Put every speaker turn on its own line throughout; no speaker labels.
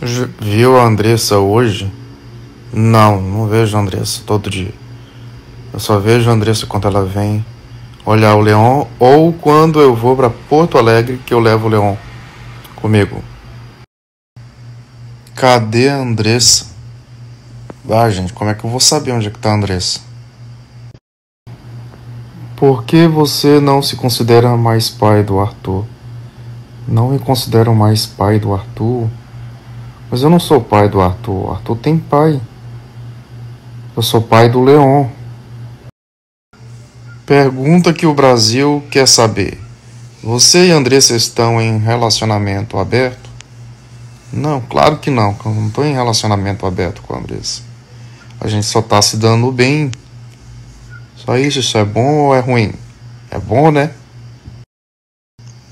Viu a Andressa hoje? Não, não vejo a Andressa todo dia. Eu só vejo a Andressa quando ela vem olhar o Leon ou quando eu vou pra Porto Alegre que eu levo o Leon comigo. Cadê a Andressa? Ah, gente, como é que eu vou saber onde é que tá a Andressa? Por que você não se considera mais pai do Arthur? Não me considero mais pai do Arthur? Mas eu não sou pai do Arthur. Arthur tem pai. Eu sou pai do Leon. Pergunta que o Brasil quer saber. Você e Andressa estão em relacionamento aberto? Não, claro que não. Eu não estou em relacionamento aberto com a Andressa. A gente só tá se dando bem. Só isso, isso é bom ou é ruim? É bom, né?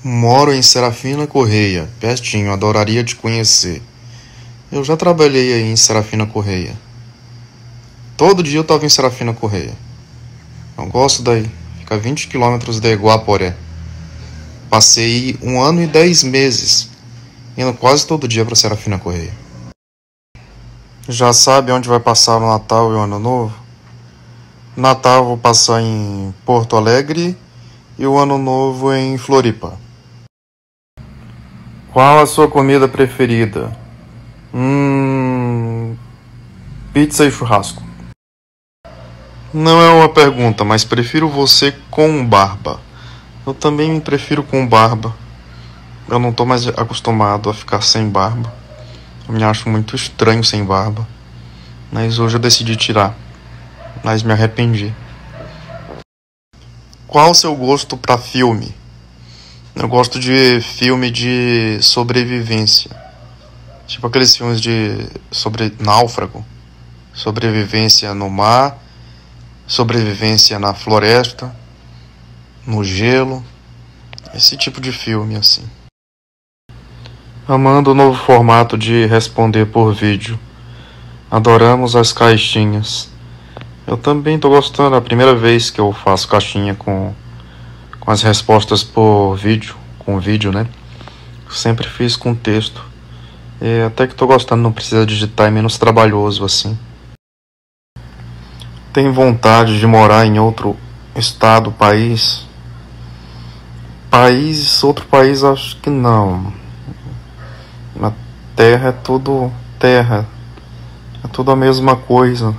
Moro em Serafina Correia, pertinho, adoraria te conhecer. Eu já trabalhei aí em Serafina Correia. Todo dia eu tava em Serafina Correia. Eu gosto daí. Fica a 20 quilômetros de Iguaporé. Passei um ano e 10 meses indo quase todo dia para Serafina Correia. Já sabe onde vai passar o Natal e o Ano Novo? Natal vou passar em Porto Alegre e o Ano Novo em Floripa. Qual a sua comida preferida? Hum. Pizza e churrasco. Não é uma pergunta, mas prefiro você com barba. Eu também me prefiro com barba. Eu não tô mais acostumado a ficar sem barba. Eu me acho muito estranho sem barba. Mas hoje eu decidi tirar. Mas me arrependi. Qual o seu gosto pra filme? Eu gosto de filme de sobrevivência. Tipo aqueles filmes de sobre náufrago, sobrevivência no mar, sobrevivência na floresta, no gelo. Esse tipo de filme assim. Amando o novo formato de responder por vídeo. Adoramos as caixinhas. Eu também tô gostando, é a primeira vez que eu faço caixinha com com as respostas por vídeo, com vídeo, né? Sempre fiz com texto. E até que tô gostando, não precisa digitar, é menos trabalhoso assim. Tem vontade de morar em outro estado, país? País, outro país, acho que não. Na terra é tudo terra. É tudo a mesma coisa.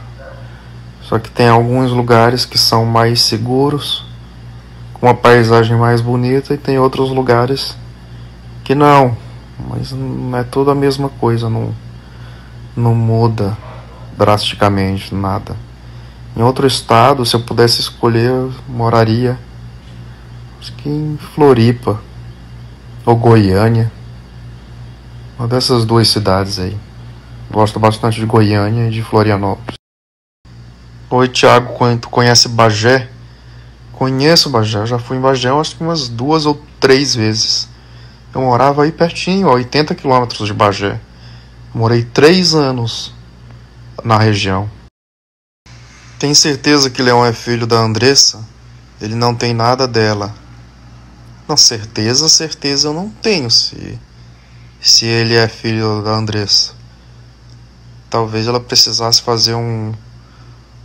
Só que tem alguns lugares que são mais seguros com uma paisagem mais bonita e tem outros lugares que não, mas não é tudo a mesma coisa, não, não muda drasticamente nada. Em outro estado, se eu pudesse escolher, eu moraria acho que em Floripa ou Goiânia, uma dessas duas cidades aí. Gosto bastante de Goiânia e de Florianópolis. Oi, Thiago, tu conhece Bagé? Conheço Bagé, já fui em Bagé acho que umas duas ou três vezes. Eu morava aí pertinho, a 80 quilômetros de Bagé. Morei três anos na região. Tem certeza que Leão é filho da Andressa? Ele não tem nada dela. Não, certeza, certeza eu não tenho se, se ele é filho da Andressa. Talvez ela precisasse fazer um,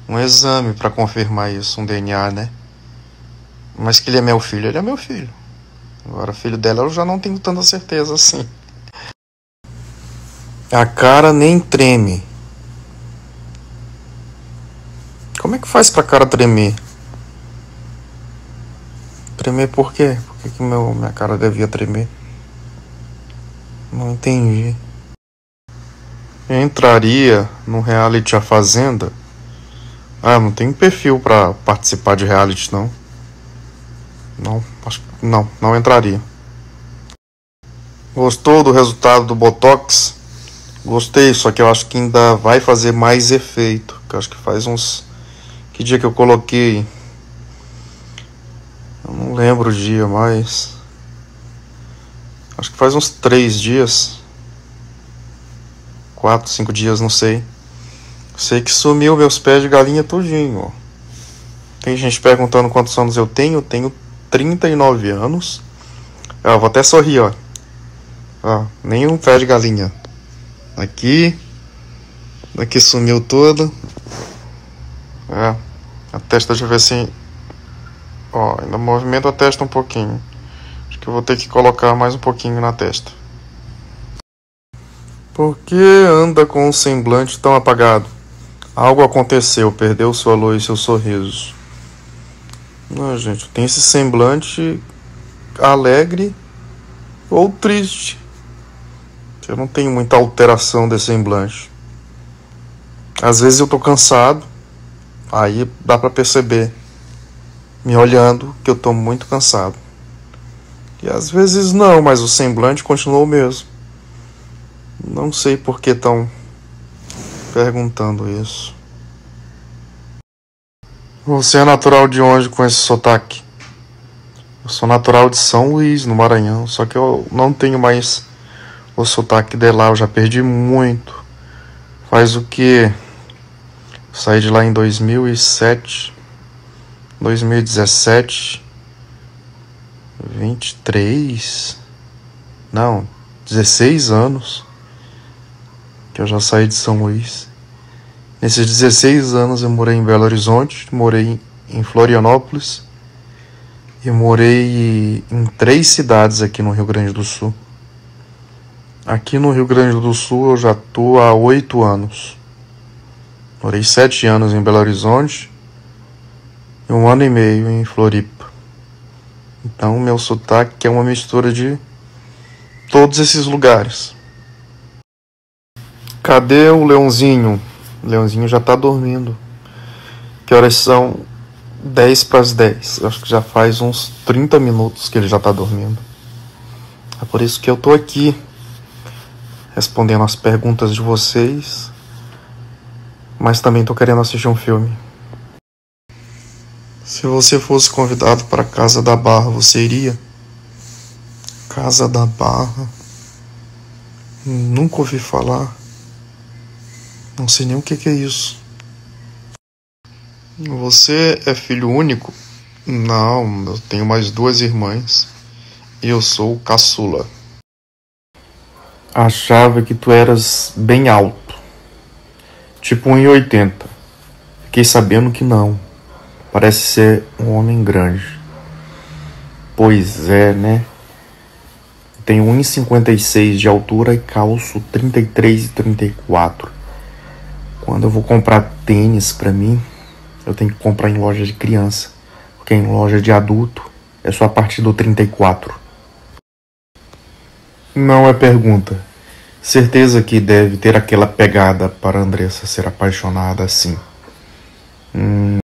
um exame para confirmar isso, um DNA, né? Mas que ele é meu filho, ele é meu filho. Agora, filho dela, eu já não tenho tanta certeza assim. A cara nem treme. Como é que faz pra cara tremer? Tremer por quê? Por que, que meu, minha cara devia tremer? Não entendi. Eu entraria no reality A Fazenda? Ah, não tenho perfil pra participar de reality, não. Não, não, não entraria. Gostou do resultado do Botox? Gostei, só que eu acho que ainda vai fazer mais efeito. Que eu acho que faz uns. Que dia que eu coloquei? Eu não lembro o dia mais. Acho que faz uns três dias. Quatro, cinco dias, não sei. Sei que sumiu meus pés de galinha tudinho, ó. Tem gente perguntando quantos anos eu tenho. Tenho 39 anos. Ó, vou até sorrir, ó. Ó, nenhum pé de galinha. Aqui. Daqui sumiu tudo. É. A testa, deixa eu ver se. Ó, ainda movimento a testa um pouquinho. Acho que eu vou ter que colocar mais um pouquinho na testa. Por que anda com um semblante tão apagado? Algo aconteceu, perdeu sua luz e seu sorriso. Não, gente, tem esse semblante alegre ou triste. Eu não tenho muita alteração desse semblante. Às vezes eu tô cansado, aí dá para perceber, me olhando, que eu tô muito cansado. E às vezes não, mas o semblante continuou o mesmo. Não sei por que estão perguntando isso. Você é natural de onde com esse sotaque? Eu sou natural de São Luís, no Maranhão, só que eu não tenho mais o sotaque de lá, eu já perdi muito. Faz o que? Saí de lá em 2007, 2017, 23, não, 16 anos que eu já saí de São Luís. Nesses 16 anos eu morei em Belo Horizonte, morei em Florianópolis e morei em três cidades aqui no Rio Grande do Sul. Aqui no Rio Grande do Sul eu já tô há oito anos. Morei sete anos em Belo Horizonte e um ano e meio em Floripa. Então meu sotaque é uma mistura de todos esses lugares. Cadê o leãozinho? Leãozinho já tá dormindo. Que horas são? 10 para as 10. Acho que já faz uns 30 minutos que ele já está dormindo. É por isso que eu tô aqui respondendo as perguntas de vocês, mas também tô querendo assistir um filme. Se você fosse convidado para Casa da Barra, você iria? Casa da Barra? Nunca ouvi falar. Não sei nem o que, que é isso. Você é filho único? Não, eu tenho mais duas irmãs e eu sou o caçula. Achava que tu eras bem alto, tipo 1,80. Fiquei sabendo que não. Parece ser um homem grande. Pois é, né? Tenho 1,56 de altura e calço 33 e 34. Quando eu vou comprar tênis para mim, eu tenho que comprar em loja de criança, porque em loja de adulto é só a partir do 34. Não é pergunta. Certeza que deve ter aquela pegada para Andressa ser apaixonada assim. Hum,